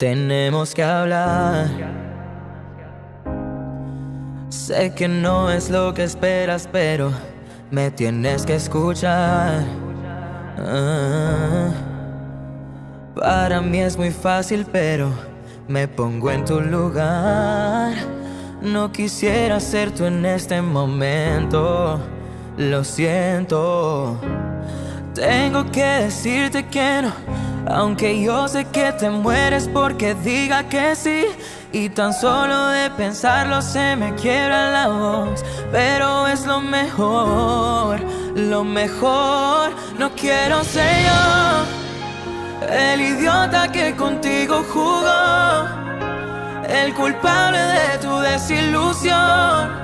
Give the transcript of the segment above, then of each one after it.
Tenemos que hablar. Sé que no es lo que esperas, pero me tienes que escuchar. Ah. para mí es muy fácil, pero me pongo en tu lugar. No quisiera ser tú en este momento. Lo siento. Tengo que decirte que no aunque yo sé que te mueres porque diga que sí Y tan solo de pensarlo se me quiebra la voz. Pero es lo mejor, lo mejor. No quiero ser yo El idiota que contigo jugó El culpable de tu desilusión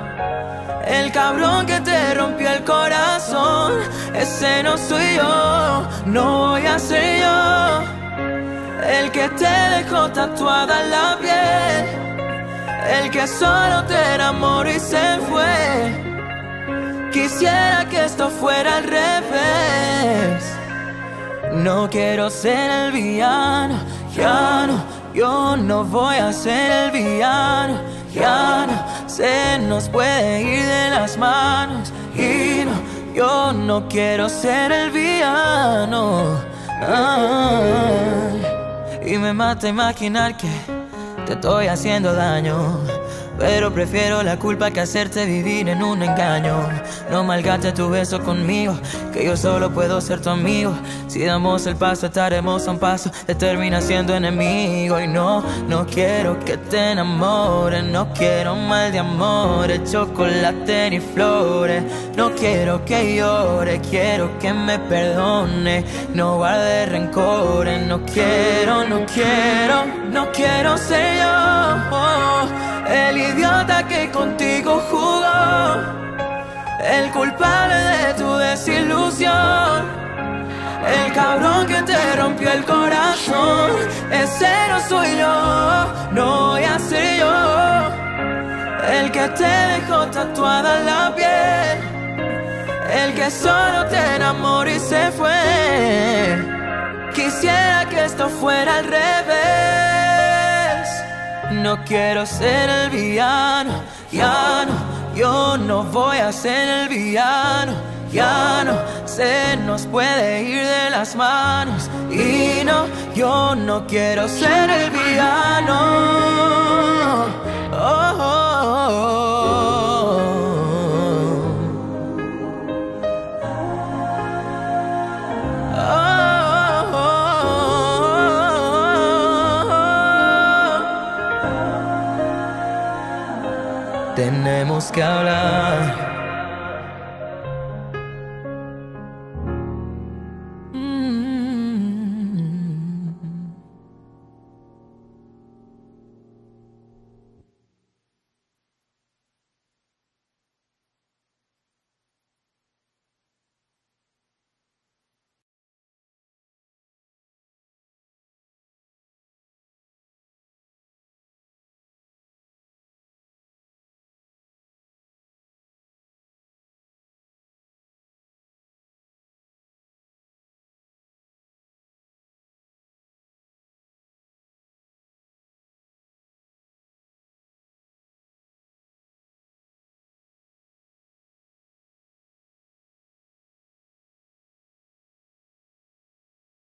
el cabrón que te rompió el corazón, ese no soy yo, no voy a ser yo. El que te dejó tatuada la piel, el que solo te enamoró y se fue. Quisiera que esto fuera al revés. No quiero ser el villano, ya no, yo no voy a ser el villano ya no se nos puede ir de las manos y no, yo no quiero ser el villano. y me mata imaginar que te estoy haciendo daño. Pero prefiero la culpa que hacerte vivir en un engaño. No malgaste tu beso conmigo, que yo solo puedo ser tu amigo. Si damos el paso, estaremos a un paso de terminar siendo enemigo. Y no, no quiero que te enamores, no quiero mal de amores, chocolate ni flores. No quiero que llore, quiero que me perdone. No guarde rencores, no quiero, no quiero, no quiero ser yo el idiota que contigo jugó, el culpable de tu desilusión. El cabrón que te rompió el corazón, ese no soy yo, no voy a ser yo. El que te dejó tatuada la piel, el que solo te enamoró y se fue. Quisiera que esto fuera al revés. No quiero ser el villano, ya no, yo no voy a ser el villano, ya no, se nos puede ir de las manos y no, yo no quiero ser el villano. Oh, oh, Tenemos que hablar.